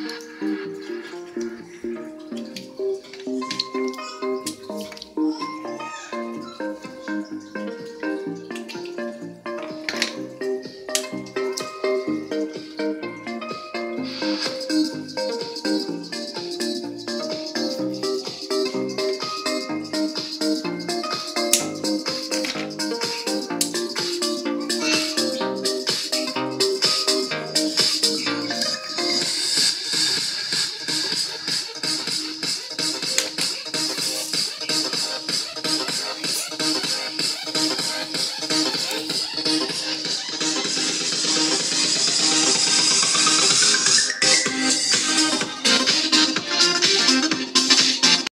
Mm-hmm.